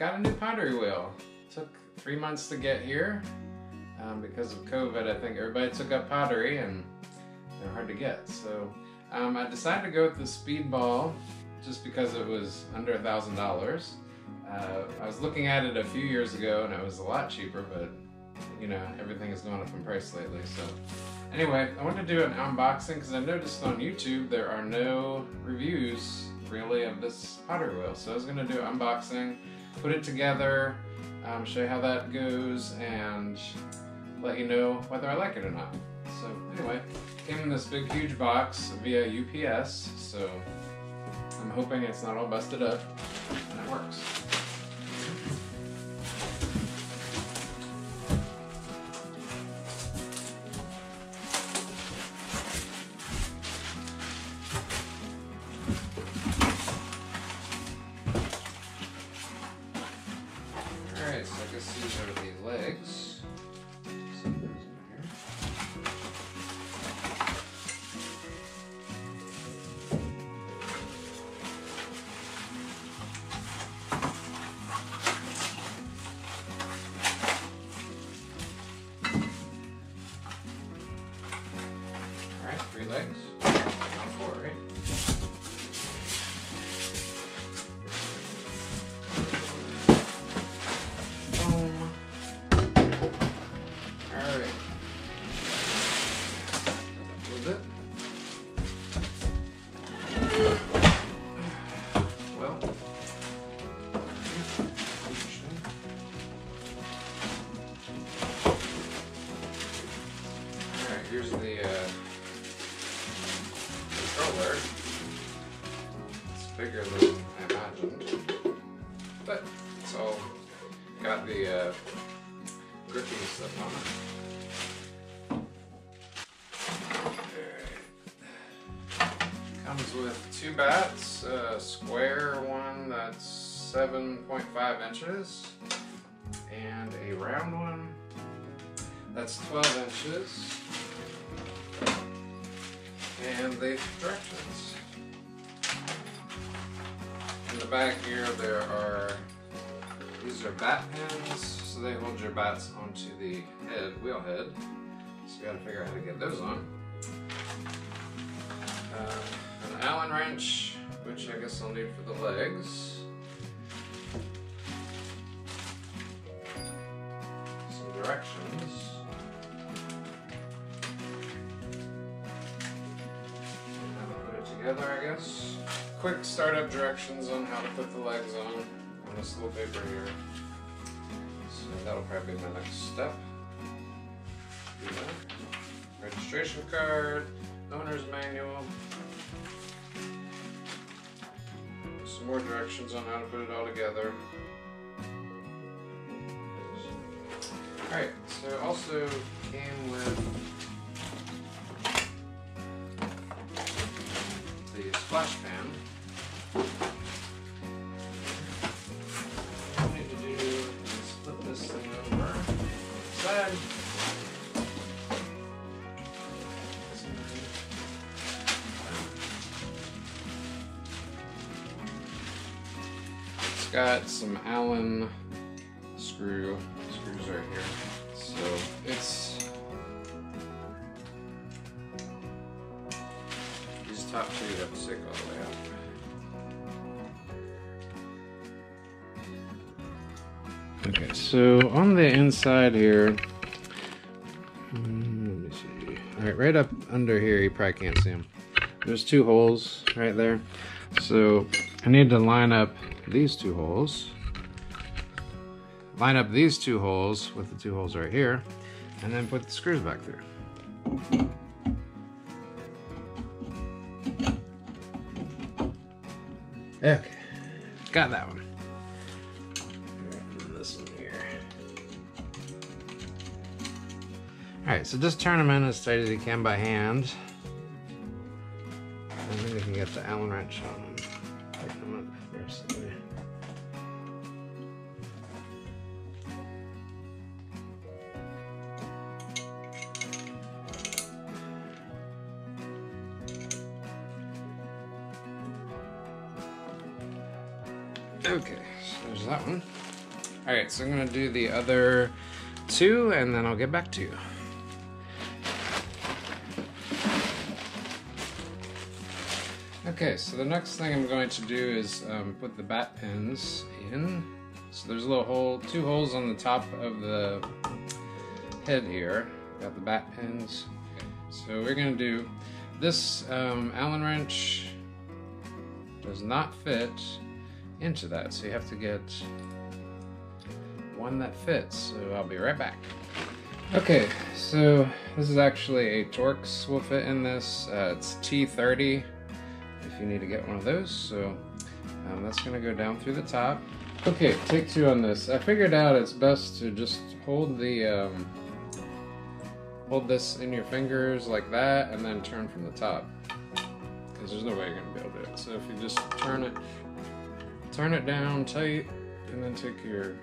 got a new pottery wheel. Took three months to get here. Um, because of COVID, I think everybody took up pottery and they're hard to get. So um, I decided to go with the Speedball just because it was under a thousand dollars. Uh, I was looking at it a few years ago and it was a lot cheaper, but you know everything has gone up in price lately. So anyway, I wanted to do an unboxing because I noticed on YouTube there are no reviews really of this pottery wheel. So I was gonna do an unboxing, put it together, um, show you how that goes, and let you know whether I like it or not. So anyway, came in this big huge box via UPS, so I'm hoping it's not all busted up and it works. The uh, controller. It's bigger than I imagined. But it's all got the uh, gripping stuff on it. Comes with two bats, a square one that's 7.5 inches, and a round one that's 12 inches. And the directions. In the back here there are these are bat pins, so they hold your bats onto the head, wheel head. So you gotta figure out how to get those on. Uh, an Allen wrench, which I guess I'll need for the legs. Some directions. Quick startup directions on how to put the legs on on this little paper here. So that'll probably be my next step. Registration card, owner's manual. Some more directions on how to put it all together. Alright, so it also came with the splash pan. Got some Allen screw screws right here. So it's these top two have to stick all the way up. Okay, so on the inside here, mm, let me see. All right, right up under here, you probably can't see them. There's two holes right there. So I need to line up these two holes. Line up these two holes with the two holes right here, and then put the screws back through. Okay, got that one. This one here. All right, so just turn them in as tight as you can by hand. And then you can get the Allen wrench on them. I'm gonna do the other two and then I'll get back to you. Okay, so the next thing I'm going to do is um, put the bat pins in. So there's a little hole, two holes on the top of the head here. Got the bat pins. So we're gonna do this um, Allen wrench does not fit into that, so you have to get one that fits. So I'll be right back. Okay, so this is actually a Torx will fit in this. Uh, it's T30 if you need to get one of those. So um, that's gonna go down through the top. Okay, take two on this. I figured out it's best to just hold the um, hold this in your fingers like that, and then turn from the top. Because there's no way you're gonna be able to do it. So if you just turn it, turn it down tight, and then take your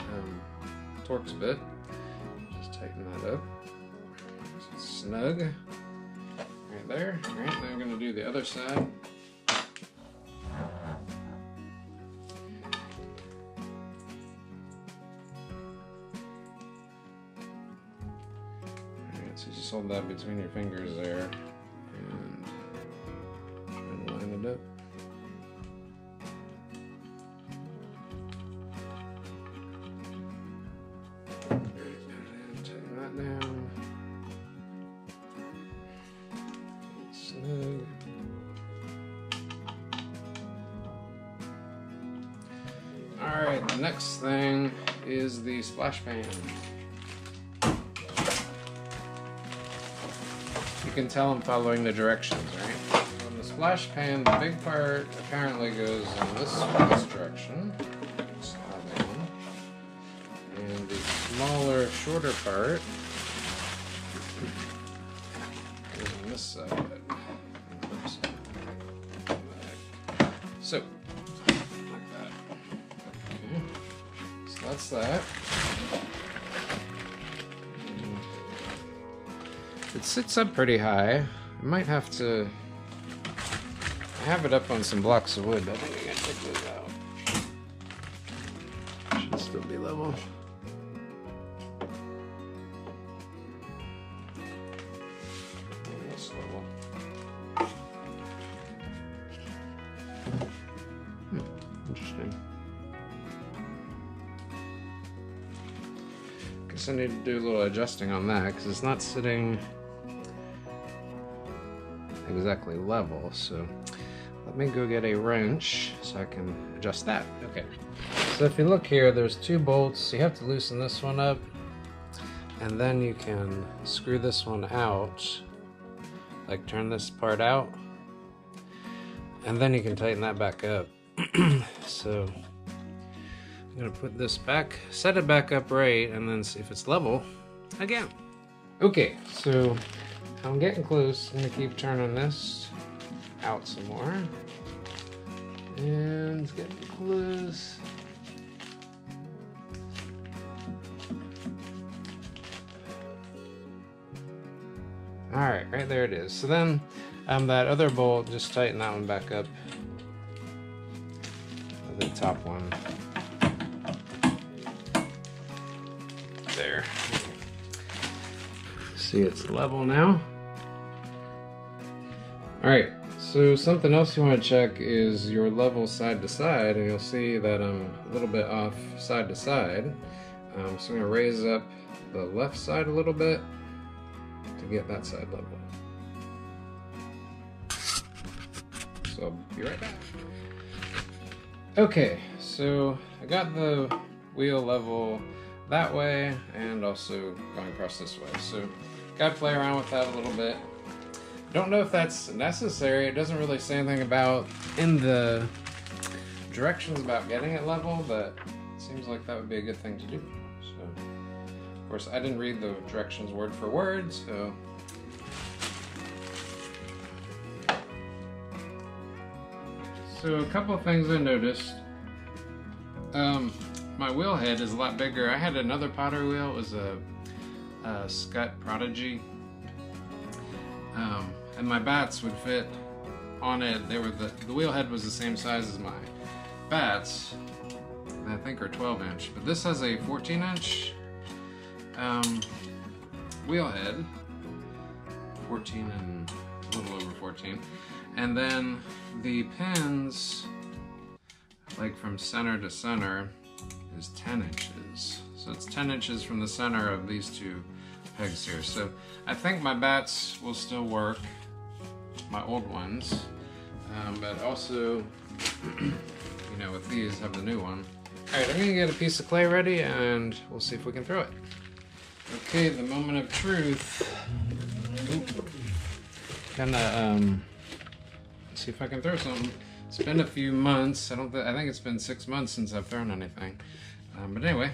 um, Torx bit, just tighten that up. snug right there. All right, now I'm gonna do the other side. So just hold that between your fingers there and to line it up. Alright, the next thing is the splash pan. You can tell I'm following the directions, right? On the splash pan, the big part apparently goes in this, this direction. And the smaller, shorter part goes on this side. So, That. It sits up pretty high. I might have to have it up on some blocks of wood. I think I gotta take those out. Should still be level. Guess I need to do a little adjusting on that because it's not sitting exactly level. So let me go get a wrench so I can adjust that. Okay. So if you look here, there's two bolts. You have to loosen this one up and then you can screw this one out. Like turn this part out and then you can tighten that back up. so I'm gonna put this back, set it back up right, and then see if it's level again. Okay, so I'm getting close. I'm gonna keep turning this out some more. And it's getting close. All right, right there it is. So then um, that other bolt, just tighten that one back up. The top one. See it's level now. All right, so something else you want to check is your level side to side, and you'll see that I'm a little bit off side to side. Um, so I'm gonna raise up the left side a little bit to get that side level. So I'll be right back. Okay, so I got the wheel level that way and also going across this way. So gotta play around with that a little bit. Don't know if that's necessary. It doesn't really say anything about in the directions about getting it level, but it seems like that would be a good thing to do. So, of course, I didn't read the directions word for word, so. So a couple of things I noticed. Um, my wheel head is a lot bigger. I had another Potter wheel. It was a, a Skutt Prodigy. Um, and my bats would fit on it. They were the, the wheel head was the same size as my bats. I think are 12 inch, but this has a 14 inch um, wheel head, 14 and a little over 14. And then the pins, like from center to center, is 10 inches. So it's 10 inches from the center of these two pegs here. So I think my bats will still work, my old ones, um, but also, you know, with these, have the new one. All right, I'm gonna get a piece of clay ready and we'll see if we can throw it. Okay, the moment of truth. Kinda, um, see if I can throw something. It's been a few months. I don't. Th I think it's been six months since I've thrown anything. Um, but anyway,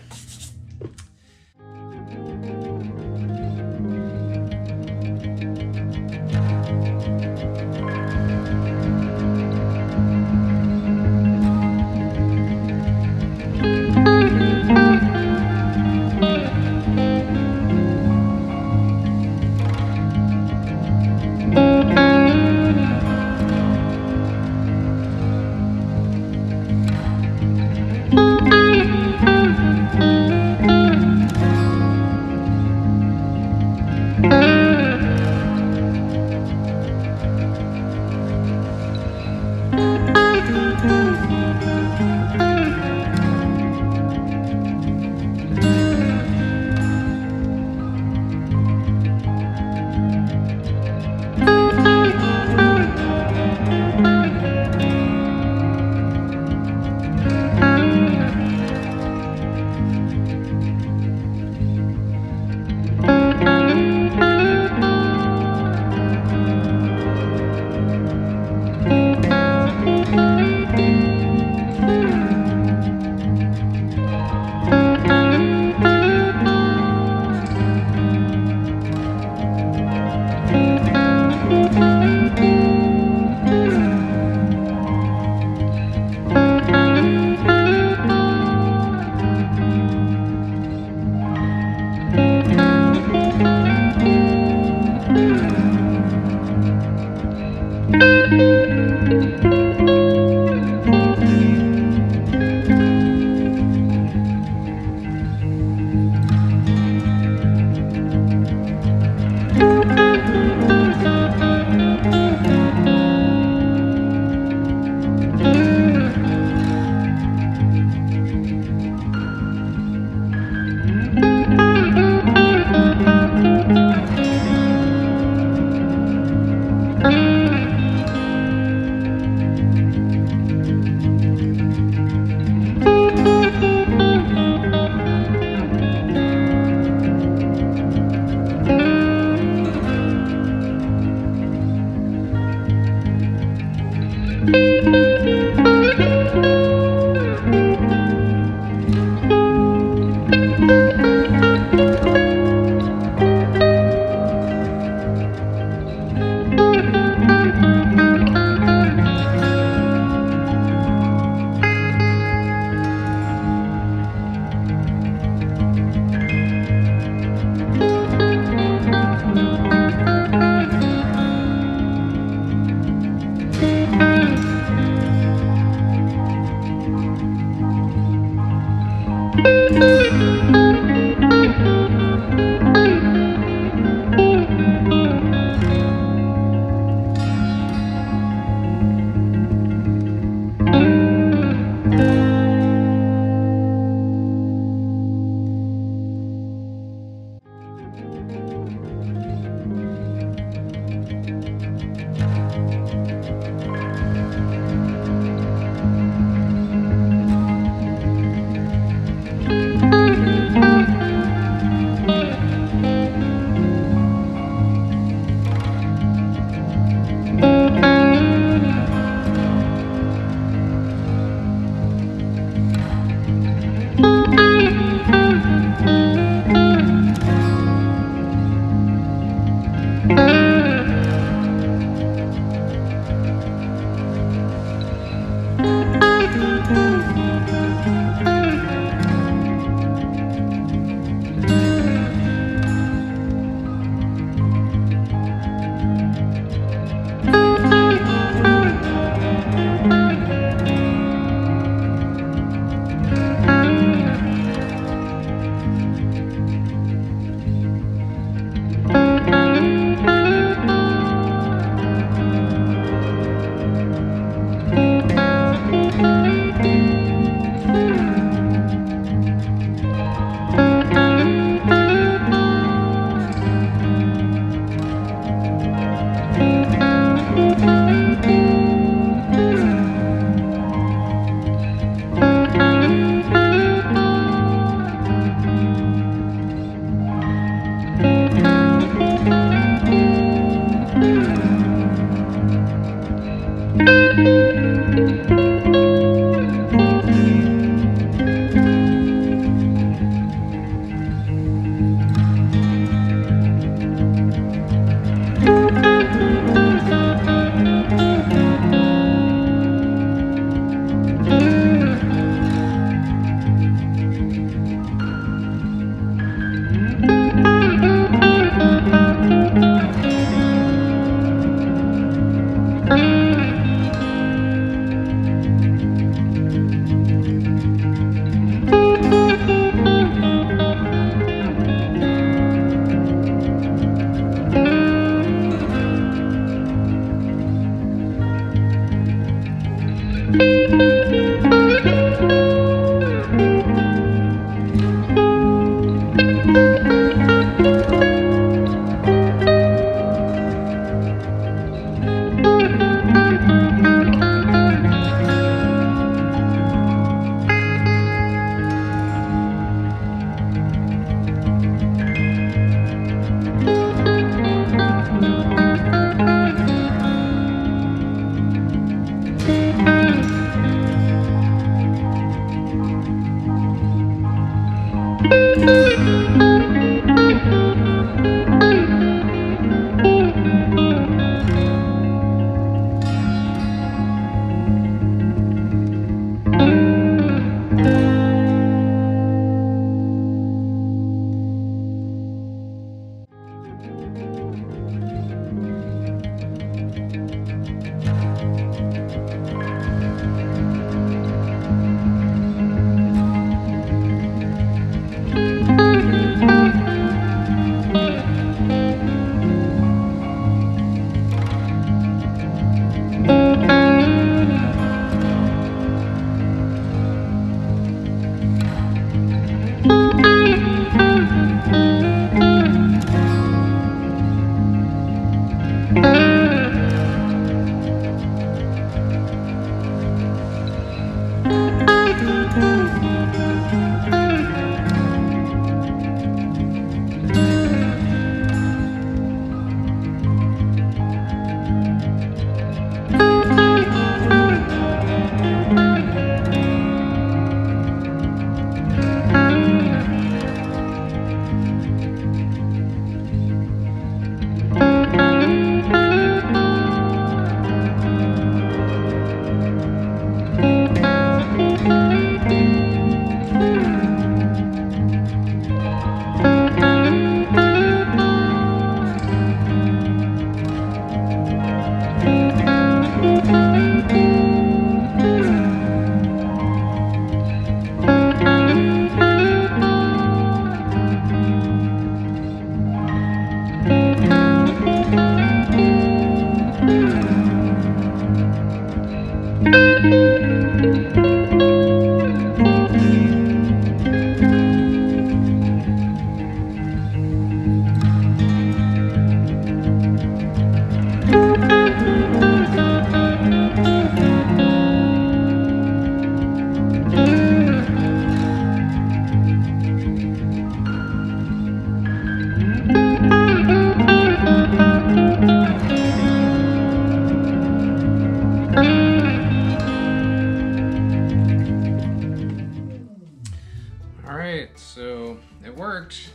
worked.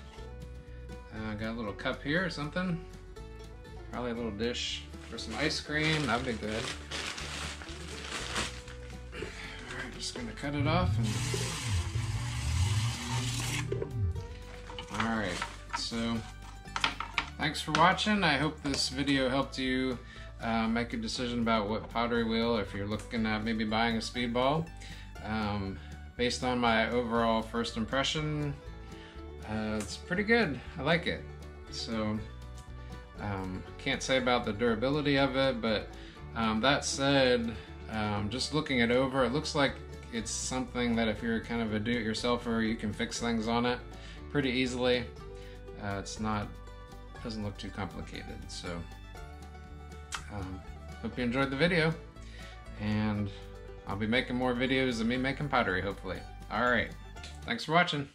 Uh, got a little cup here or something. Probably a little dish for some ice cream. That'd be good. Alright, just gonna cut it off and Alright, so thanks for watching. I hope this video helped you uh, make a decision about what pottery wheel if you're looking at maybe buying a speedball. Um, based on my overall first impression, uh, it's pretty good. I like it. So, um, can't say about the durability of it, but um, that said, um, just looking it over, it looks like it's something that if you're kind of a do-it-yourselfer, you can fix things on it pretty easily. Uh, it's not, doesn't look too complicated. So, um, hope you enjoyed the video, and I'll be making more videos of me making pottery, hopefully. Alright, thanks for watching.